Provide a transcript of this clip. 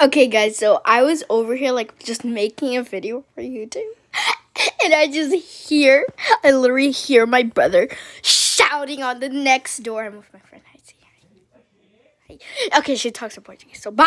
Okay, guys, so I was over here, like, just making a video for YouTube. And I just hear, I literally hear my brother shouting on the next door. I'm with my friend. Hi, see. Okay, she talks in Portuguese, so bye.